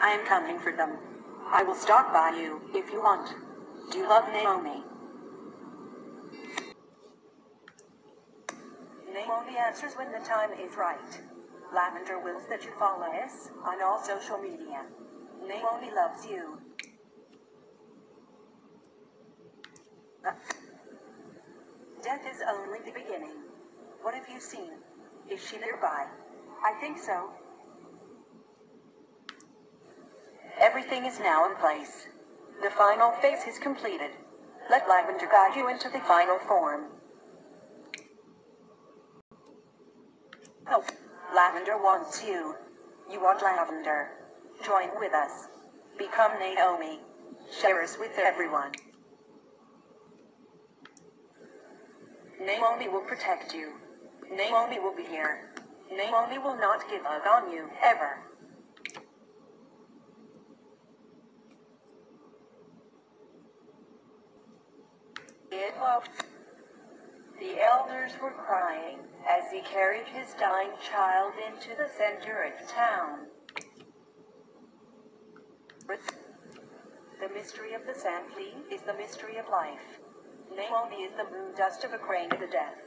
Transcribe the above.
I am coming for them, I will stop by you if you want. Do you love Naomi? Naomi answers when the time is right. Lavender wills that you follow us on all social media. Naomi loves you. Death is only the beginning. What have you seen? Is she nearby? I think so. Everything is now in place. The final phase is completed. Let Lavender guide you into the final form. Oh, Lavender wants you. You want Lavender. Join with us. Become Naomi. Share us with everyone. Naomi will protect you. Naomi will be here. Naomi will not give up on you, ever. It was. The elders were crying as he carried his dying child into the center of town. The mystery of the sand flea is the mystery of life. Naomi is the moon dust of a crane to death.